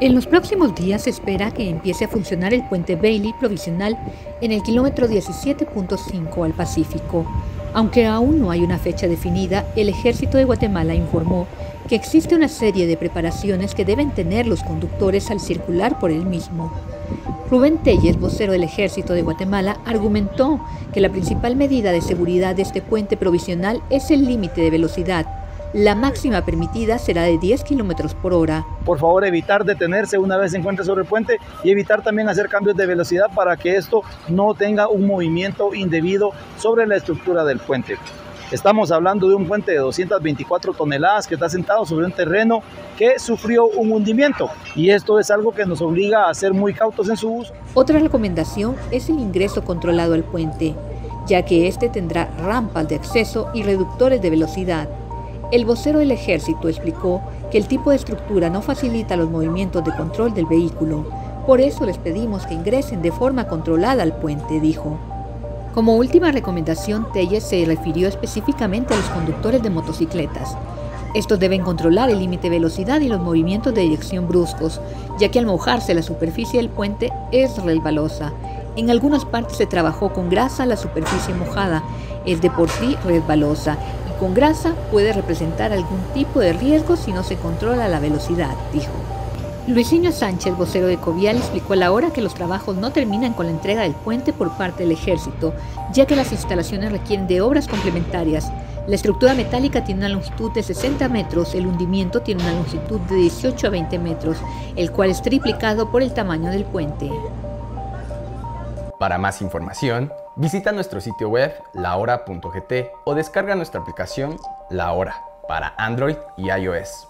En los próximos días se espera que empiece a funcionar el puente Bailey provisional en el kilómetro 17.5 al Pacífico. Aunque aún no hay una fecha definida, el ejército de Guatemala informó que existe una serie de preparaciones que deben tener los conductores al circular por el mismo. Rubén Telles, vocero del ejército de Guatemala, argumentó que la principal medida de seguridad de este puente provisional es el límite de velocidad, la máxima permitida será de 10 kilómetros por hora. Por favor, evitar detenerse una vez se encuentre sobre el puente y evitar también hacer cambios de velocidad para que esto no tenga un movimiento indebido sobre la estructura del puente. Estamos hablando de un puente de 224 toneladas que está sentado sobre un terreno que sufrió un hundimiento y esto es algo que nos obliga a ser muy cautos en su uso. Otra recomendación es el ingreso controlado al puente, ya que este tendrá rampas de acceso y reductores de velocidad. El vocero del ejército explicó que el tipo de estructura no facilita los movimientos de control del vehículo. Por eso les pedimos que ingresen de forma controlada al puente, dijo. Como última recomendación, Telles se refirió específicamente a los conductores de motocicletas. Estos deben controlar el límite de velocidad y los movimientos de dirección bruscos, ya que al mojarse la superficie del puente es resbalosa. En algunas partes se trabajó con grasa la superficie mojada, es de por sí resbalosa con grasa puede representar algún tipo de riesgo si no se controla la velocidad, dijo. Luisinho Sánchez, vocero de Covial, explicó a la hora que los trabajos no terminan con la entrega del puente por parte del ejército, ya que las instalaciones requieren de obras complementarias. La estructura metálica tiene una longitud de 60 metros, el hundimiento tiene una longitud de 18 a 20 metros, el cual es triplicado por el tamaño del puente. Para más información, visita nuestro sitio web lahora.gt o descarga nuestra aplicación La Hora para Android y iOS.